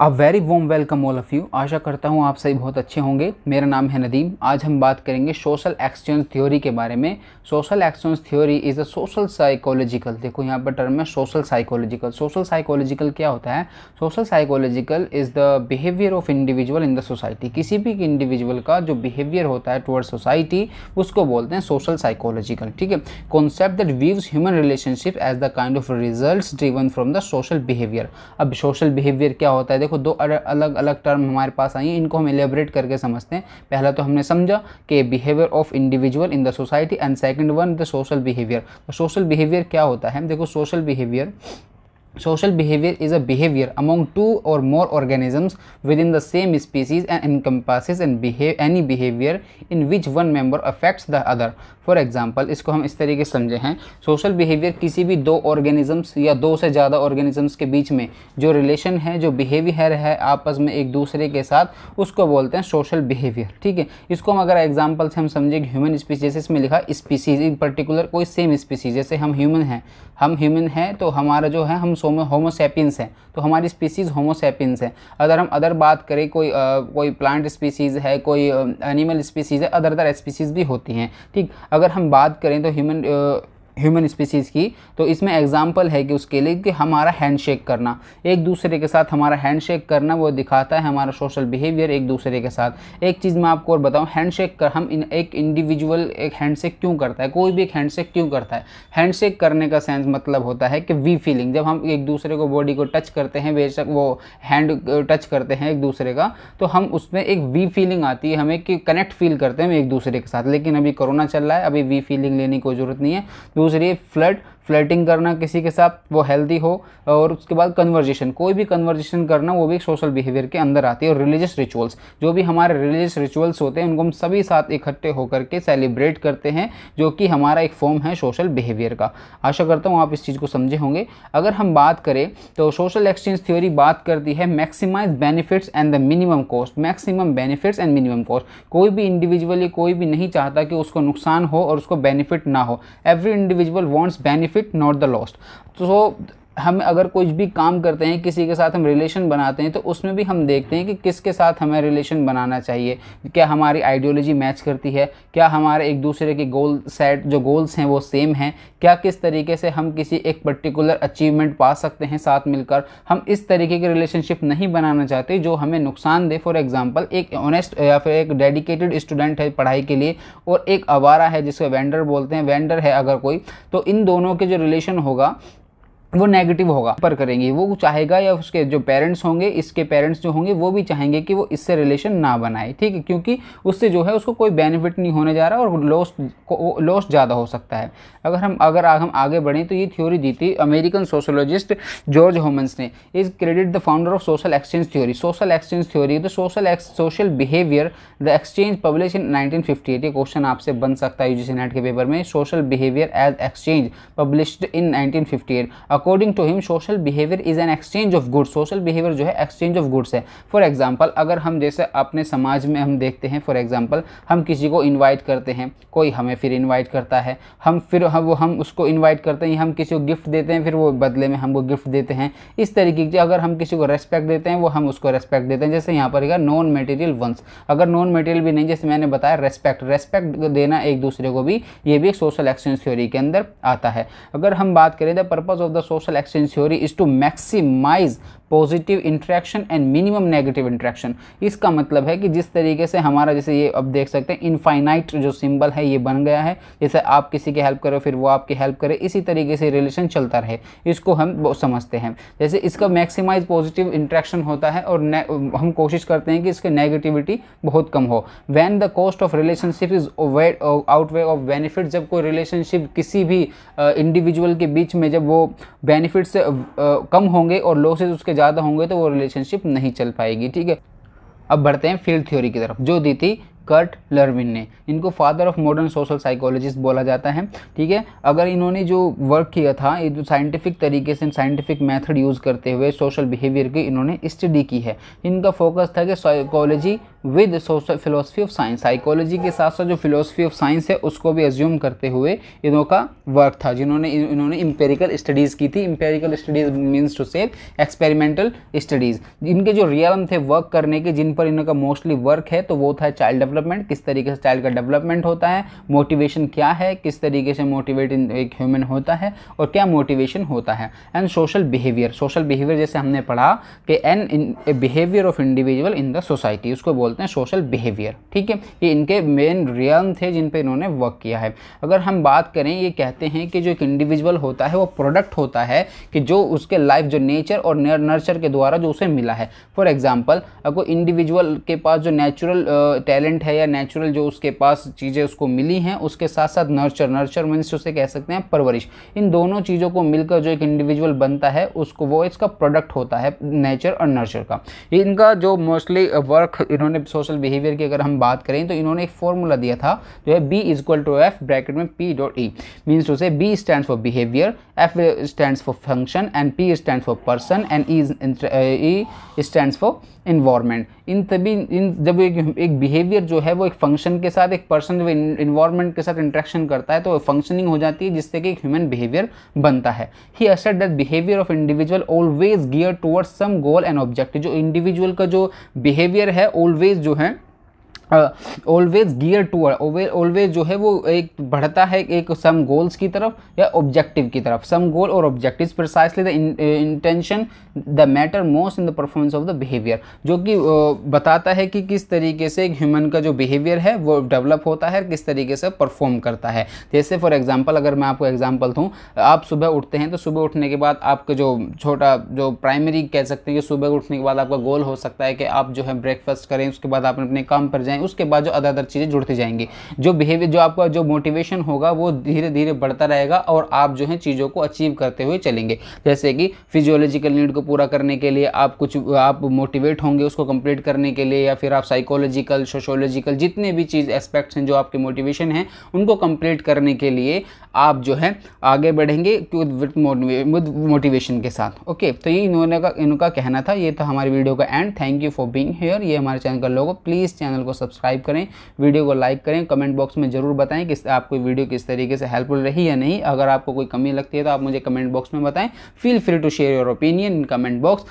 A very warm welcome all of you आशा करता हूँ आप सभी बहुत अच्छे होंगे। मेरा नाम है नदीम। आज हम बात करेंगे सोशल एक्सचेंज थ्योरी के बारे में। Social exchange theory is a social psychological देखो यहाँ पर टर्म है सोशल साइकोलॉजिकल सोशल साइकोलॉजिकल क्या होता है? Social psychological is the behaviour of individual in the society किसी भी इंडिविजुअल का जो बिहेवियर होता है टुवर्ड सोसाइटी उसको बोलते हैं सोशल साइकोलॉजिकल ठीक है? Concept that views human relationship as the kind of result driven from the social behaviour अब सोशल बिहेवियर क्या होता है? देखो, दो अलग अलग टर्म हमारे पास आई हैं, इनको हम एलेबरेट करके समझते हैं। पहला तो हमने समझा कि behaviour of individual in the society and second one the social behaviour तो सोशल बिहेवियर क्या होता है? देखो social behaviour Behavior is a behavior among two or more organisms within the same species and encompasses and behave, any behavior in which one member affects the other. For example इसको हम इस तरीके से समझे हैं। सोशल बिहेवियर किसी भी दो ऑर्गेनिजम्स या दो से ज़्यादा ऑर्गेनिजम्स के बीच में जो रिलेशन है जो बिहेवियर है आपस में एक दूसरे के साथ उसको बोलते हैं सोशल बिहेवियर ठीक है? इसको हम अगर एग्ज़ाम्पल से हम समझे ह्यूमन स्पीसीज इसमें लिखा स्पीसीज इन पर्टिकुलर कोई सेम स्पीसीज जैसे हम ह्यूमन हैं। हम ह्यूमन हैं तो हमारा जो है हम होमोसेपियंस हैं। तो हमारी स्पीसीज़ होमोसेपिन्स है। अगर हम अदर बात करें कोई आ, कोई प्लांट स्पीसीज़ है कोई एनिमल स्पीसीज़ है अदर अदर स्पीसीज़ भी होती हैं। ठीक? अगर हम बात करें तो ह्यूमन ह्यूमन स्पीसीज़ की तो इसमें एग्ज़ाम्पल है कि उसके लिए कि हमारा हैंडशेक करना। एक दूसरे के साथ हमारा हैंडशेक करना, वो दिखाता है हमारा सोशल बिहेवियर एक दूसरे के साथ। एक चीज़ मैं आपको और बताऊँ हैंडशेक कर, हम इन, एक इंडिविजुअल एक हैंडशेक क्यों करता है? कोई भी एक हैंडशेक क्यों करता है? हैंडशेक करने का सेंस मतलब होता है कि वी फीलिंग जब हम एक दूसरे को बॉडी को टच करते हैं, बेशक वो हैंड टच करते हैं एक दूसरे का तो हम उसमें एक वी फीलिंग आती है, हमें कि कनेक्ट फील करते हैं एक दूसरे के साथ। लेकिन अभी कोरोना चल रहा है, अभी वी फीलिंग लेने की कोई ज़रूरत नहीं है। दूसरी फ्लड फ्लर्टिंग करना किसी के साथ वो हेल्दी हो और उसके बाद कन्वर्जेशन कोई भी कन्वर्जेशन करना, वो भी सोशल बिहेवियर के अंदर आती है और रिलीजियस रिचुअल्स जो भी हमारे रिलीजियस रिचुअल्स होते हैं, उनको हम सभी साथ इकट्ठे होकर के सेलिब्रेट करते हैं, जो कि हमारा एक फॉर्म है सोशल बिहेवियर का। आशा करता हूँ आप इस चीज़ को समझे होंगे। अगर हम बात करें तो सोशल एक्सचेंज थ्योरी बात करती है maximize benefits and the minimum cost maximum benefits and minimum cost कोई भी इंडिविजुअली कोई भी नहीं चाहता कि उसको नुकसान हो और उसको बेनिफिट ना हो। Every individual wants benefit not the lost तो हम अगर कुछ भी काम करते हैं, किसी के साथ हम रिलेशन बनाते हैं तो उसमें भी हम देखते हैं कि किसके साथ हमें रिलेशन बनाना चाहिए। क्या हमारी आइडियोलॉजी मैच करती है? क्या हमारे एक दूसरे के गोल सेट जो गोल्स हैं, वो सेम हैं? क्या किस तरीके से हम किसी एक पर्टिकुलर अचीवमेंट पा सकते हैं साथ मिलकर? हम इस तरीके की रिलेशनशिप नहीं बनाना चाहते जो हमें नुकसान दे। फॉर एग्ज़ाम्पल एक ऑनेस्ट या फिर एक डेडिकेटेड स्टूडेंट है पढ़ाई के लिए, और एक आवारा है, जिसको वेंडर बोलते हैं। वेंडर है अगर कोई तो इन दोनों के जो रिलेशन होगा वो नेगेटिव होगा, पर करेंगे। वो चाहेगा या उसके जो पेरेंट्स होंगे, इसके पेरेंट्स जो होंगे, वो भी चाहेंगे कि वो इससे रिलेशन ना बनाए, ठीक है? क्योंकि उससे जो है उसको कोई बेनिफिट नहीं होने जा रहा और लॉस लॉस ज़्यादा हो सकता है। अगर हम अगर हम आगे बढ़ें तो ये थ्योरी दी थी अमेरिकन सोशोलॉजिस्ट जॉर्ज होमन्स ने। Is credit the founder of social exchange theory social exchange theory the social social behaviour the exchange publish in nineteen ये क्वेश्चन आपसे बन सकता है यूजीसी नेट के पेपर में। Social behaviour as exchange published in nineteen according to him social behaviour is an exchange of goods social behaviour जो है exchange of goods है. फॉर एग्ज़ाम्पल अगर हम जैसे अपने समाज में हम देखते हैं फॉर एग्ज़ाम्पल हम किसी को इन्वाइट करते हैं, कोई हमें फिर इन्वाइट करता है, हम फिर हम वो हम उसको इन्वाइट करते हैं हम किसी को गिफ्ट देते हैं, फिर वो बदले में हमको गिफ्ट देते हैं, इस तरीके की अगर हम किसी को रेस्पेक्ट देते हैं, वो हम उसको रेस्पेक्ट देते हैं. जैसे यहाँ पर नॉन मेटीरियल वंस अगर नॉन मेटीरियल भी नहीं, जैसे मैंने बताया रेस्पेक्ट रेस्पेक्ट देना एक दूसरे को भी, ये भी एक सोशल एक्सचेंज थ्योरी के अंदर आता है. अगर हम बात करें the purpose of the social action theory is to maximize positive interaction and minimum negative interaction इसका मतलब है कि जिस तरीके से हमारा जैसे ये अब देख सकते हैं इनफाइनाइट जो सिंबल है ये बन गया है। जैसे आप किसी की हेल्प करो फिर वो आपकी हेल्प करे। इसी तरीके से रिलेशन चलता रहे। इसको हम समझते हैं। जैसे इसका मैक्सिमाइज पॉजिटिव इंट्रैक्शन होता है और हम कोशिश करते हैं कि इसके नेगेटिविटी बहुत कम हो। When the cost of relationship is outweigh of benefit जब कोई रिलेशनशिप किसी भी इंडिविजुअल के बीच में जब वो बेनिफिट से uh, कम होंगे और लॉसेज उसके ज़्यादा होंगे तो वो रिलेशनशिप नहीं चल पाएगी, ठीक है? अब बढ़ते हैं फ़ील्ड थ्योरी की तरफ़। जो दी थी कर्ट लर्विन ने। इनको father of modern social psychologist बोला जाता है, ठीक है? अगर इन्होंने जो वर्क किया था, ये जो साइंटिफिक तरीके से साइंटिफिक मेथड यूज़ करते हुए सोशल बिहेवियर की इन्होंने स्टडी की है। इनका फोकस था कि psychology with social philosophy of science psychology के साथ साथ जो फिलोसफी ऑफ़ साइंस है, उसको भी एज्यूम करते हुए इनों का वर्क था, जिन्होंने इन्होंने इंपेरिकल स्टडीज़ की थी। Empirical studies means to save experimental studies इनके जो रियलम थे वर्क करने के, जिन पर इनका मोस्टली वर्क है तो वो था चाइल्ड डेवलपमेंट किस तरीके से चाइल्ड का डेवलपमेंट होता है मोटिवेशन क्या है, किस तरीके से मोटिवेट एक ह्यूमन होता है, और क्या मोटिवेशन होता है। And social behaviour social behaviour जैसे हमने पढ़ा कि an behaviour of individual in the society उसको बोलते हैं सोशल बिहेवियर ठीक है? ये इनके मेन रियल थे जिन पे इन्होंने वर्क किया है। अगर हम बात करें, ये कहते हैं कि जो एक इंडिविजुअल होता है, वो प्रोडक्ट होता है कि जो उसके लाइफ जो नेचर और नर्चर के द्वारा जो उसे मिला है। फॉर एग्ज़ाम्पल अगर इंडिविजुअल के पास जो नेचुरल टैलेंट है या नेचुरल जो उसके पास चीज़ें उसको मिली हैं, उसके साथ साथ नर्चर नर्चर मीन्स उसे कह सकते हैं परवरिश। इन दोनों चीज़ों को मिलकर जो एक इंडिविजुअल बनता है, उसको वो, इसका प्रोडक्ट होता है नेचर और नर्चर का। इनका जो मोस्टली वर्क इन्होंने सोशल बिहेवियर की अगर हम बात करें तो इन्होंने एक फॉर्मूला दिया था, जो है B is equal to F bracket में पी डॉट ई मीन्स उसे B stand for behaviour F stand for function and P stand for person and E stand for environment इन तभी, इन जब एक एक बिहेवियर जो है, वो एक फ़ंक्शन के साथ, एक पर्सन जब इन्वायरमेंट के साथ इंट्रैक्शन करता है तो फंक्शनिंग हो जाती है, जिससे कि एक ह्यूमन बिहेवियर बनता है। He assert that behaviour of individual always gear towards some goal and objective जो इंडिविजुअल का जो बिहेवियर है ऑलवेज जो है ऑलवेज गियर टू ऑलवेज जो है वो एक बढ़ता है, एक सम गोल्स की तरफ़ या ऑब्जेक्टिव की तरफ़। सम गोल और objective precisely the intention the matter most in the performance of the behaviour जो कि बताता है कि किस तरीके से एक ह्यूमन का जो बिहेवियर है, वो डेवलप होता है किस तरीके से परफॉर्म करता है। जैसे फॉर एग्ज़ाम्पल अगर मैं आपको एग्ज़ाम्पल दूँ, आप सुबह उठते हैं तो सुबह उठने के बाद आपका जो छोटा, जो प्राइमरी कह सकते हैं कि सुबह उठने के बाद आपका गोल हो सकता है कि आप जो है ब्रेकफास्ट करें, उसके बाद आप अपने काम पर जाएँ उसके बाद जो अदर अदर चीज़ें जुड़ती जाएँगी। जो बिहेवियर जो आपका जो मोटिवेशन होगा, वो धीरे धीरे बढ़ता रहेगा और आप जो है चीज़ों को अचीव करते हुए चलेंगे। जैसे कि फिजियोलॉजिकल नीड को पूरा करने के लिए आप कुछ, आप मोटिवेट होंगे उसको कंप्लीट करने के लिए या फिर आप साइकोलॉजिकल सोशोलॉजिकल जितने भी चीज़ एस्पेक्ट्स हैं जो आपके मोटिवेशन हैं, उनको कंप्लीट करने के लिए आप जो है आगे बढ़ेंगे विद मोटिवेशन के साथ। ओके तो ये इन्होंने का, इनका कहना था। ये था हमारी वीडियो का and thank you for being here ये हमारे चैनल का लोगो प्लीज़ चैनल को सब्सक्राइब करें, वीडियो को लाइक करें, कमेंट बॉक्स में ज़रूर बताएँ कि आपको वीडियो किस तरीके से हेल्पफुल रही या नहीं। अगर आपको कोई कमी लगती है तो आप मुझे कमेंट बॉक्स में बताएँ। Feel free to share your opinion in comment box